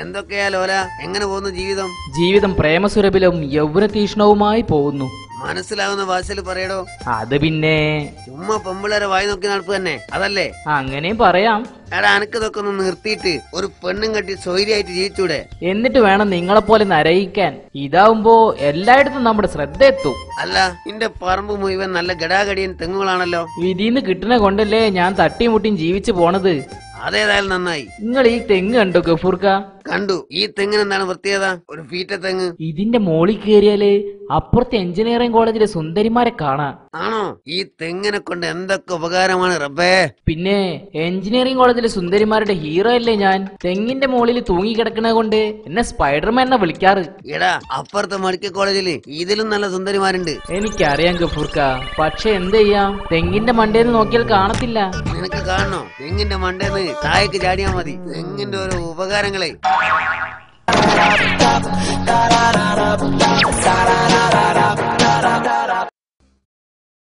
എന്തൊക്കെയാ ലോല? എങ്ങനെ പോകുന്നു ജീവിതം? ജീവിതം പ്രേമസുരഭിലും യൗവന തീഷ്ണവുമായി പോകുന്നു. മനസ്സിലാവുന്ന ഭാഷയിൽ പറയടോ. അത് പിന്നെ? ചുമ്മാ പെമ്പിളരെ വായി നോക്കി നടപ്പ് തന്നെ അതല്ലേ അങ്ങനെയും പറയാം. എടാ അനക്കതൊക്കെ ഒന്ന് നിർത്തിയിട്ട് ഒരു പെണ്ണും കെട്ടി സ്വൈര്യമായിട്ട് ജീവിച്ചൂടെ? എന്നിട്ട് വേണം നിങ്ങളെ പോലെ നരയിക്കാൻ ഇതാവുമ്പോ എല്ലായിടത്തും നമ്മുടെ ശ്രദ്ധ എത്തും. അല്ല നിന്റെ പറമ്പ് മുഴുവൻ നല്ല ഗടാഗടിയൻ തെങ്ങുകളാണല്ലോ. വിധിന്ന് കിട്ടുന്ന കൊണ്ടല്ലേ ഞാൻ തട്ടിമുട്ടിയും ജീവിച്ചു പോണത്? അതേതായാലും നന്നായി. നിങ്ങൾ ഈ തെങ്ങ് കണ്ടോ ഗഫൂർക്ക കണ്ടു. ഈ തെങ്ങിന് എന്താണ് പ്രത്യേകത? ഒരു ഫീറ്റ തെങ്ങ്. ഇതിന്റെ മോളിൽ കയറിയാൽ അപ്പുറത്തെ എഞ്ചിനീയറിംഗ് കോളേജിലെ സുന്ദരിമാരെ കാണാ. ആണോ? ഈ തെങ്ങിനെ കൊണ്ട് എന്തൊക്കെ ഉപകാരമാണ് റബ്ബേ? പിന്നെ എഞ്ചിനീയറിംഗ് കോളേജിലെ സുന്ദരിമാരുടെ ഹീറോ അല്ലേ ഞാൻ? തെങ്ങിന്റെ മുകളിൽ തൂങ്ങിക്കിടക്കണ കൊണ്ട് എന്നെ സ്പൈഡർമാൻ എന്നാ വിളിക്കാറ്. എടാ അപ്പുറത്തെ മെഡിക്കൽ കോളേജിൽ ഇതിലും നല്ല സുന്ദരിമാരുണ്ട്. എനിക്കറിയാം ഗഫൂർക്ക. പക്ഷെ എന്ത് ചെയ്യാം? തെങ്ങിന്റെ മണ്ടേന്ന് നോക്കിയാൽ കാണത്തില്ല. നിനക്ക് കാണണോ? തെങ്ങിന്റെ മണ്ടേന്ന് താഴേക്ക് ചാടിയാ മതി. തെങ്ങിന്റെ ഒരു ഉപകാരങ്ങളെ. Tarara.